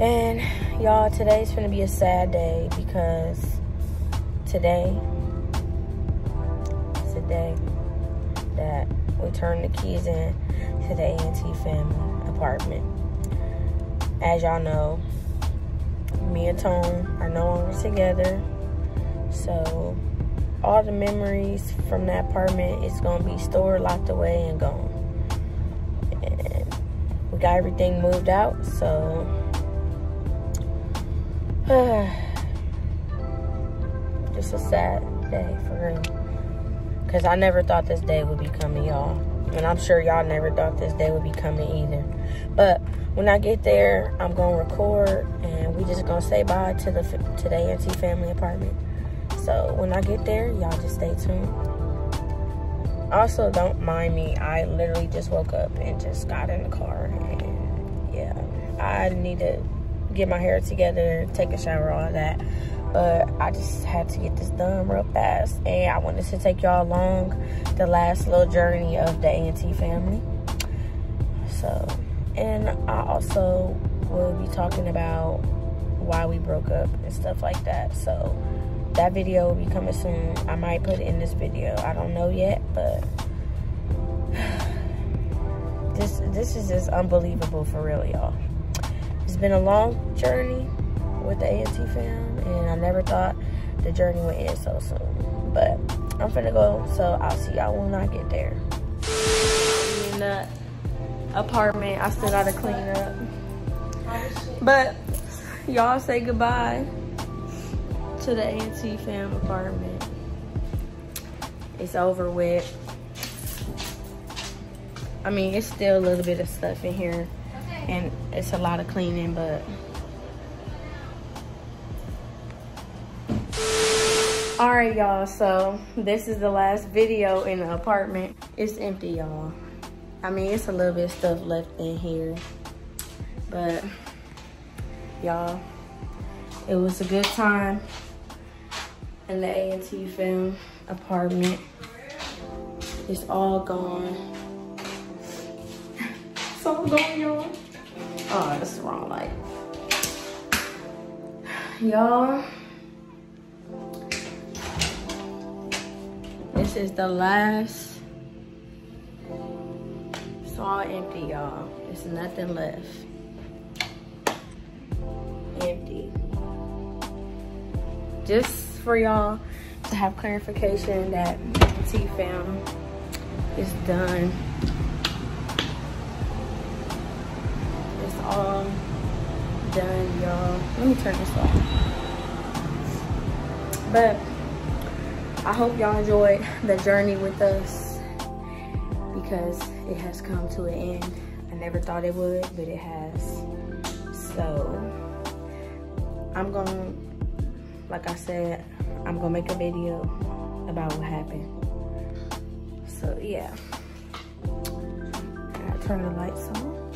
And y'all, today's gonna be a sad day because today is the day that we turn the keys in to the A&T family apartment. As y'all know, me and Tone are no longer together. So all the memories from that apartment is gonna be stored, locked away, and gone. And we got everything moved out, so just a sad day for real. Cause I never thought this day would be coming, y'all. And I'm sure y'all never thought this day would be coming either. But when I get there, I'm gonna record and we just gonna say bye to the to the A&T family apartment. So when I get there, y'all just stay tuned. Also, don't mind me. I literally just woke up and just got in the car and yeah, I need to get my hair together, take a shower, all that. But I just had to get this done real fast. And I wanted to take y'all along the last little journey of the A&T family. So, and I also will be talking about why we broke up and stuff like that. So, that video will be coming soon. I might put it in this video. I don't know yet, but this this is just unbelievable for real, y'all. It's been a long journey with the A&T fam, and I never thought the journey would end so soon. But I'm finna go, so I'll see y'all when I get there. In the apartment, I still gotta clean up. But y'all say goodbye to the A&T fam apartment. It's over with. I mean, it's still a little bit of stuff in here and it's a lot of cleaning, but all right y'all so this is the last video in the apartment. It's empty y'all. I mean it's a little bit of stuff left in here. But y'all it was a good time in the A&T fam apartment. It's all gone. It's all gone y'all. Oh, that's the wrong light. Y'all, this is the last. It's all empty, y'all. There's nothing left. Empty. Just for y'all to have clarification that T fam is done It's all done, y'all. Let me turn this off. But I hope y'all enjoyed the journey with us because it has come to an end. I never thought it would, but it has. So I'm gonna, like I said, I'm gonna make a video about what happened. So yeah, I turn the lights on.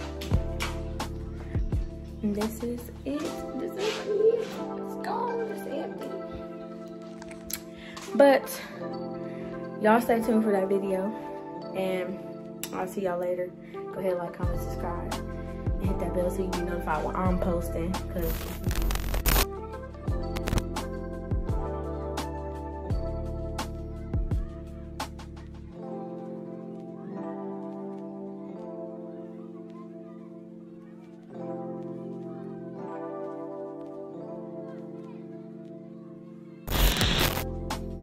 And this is it. This is it. But y'all stay tuned for that video. And I'll see y'all later. Go ahead, like, comment, subscribe. And hit that bell so you be notified when I'm posting. Because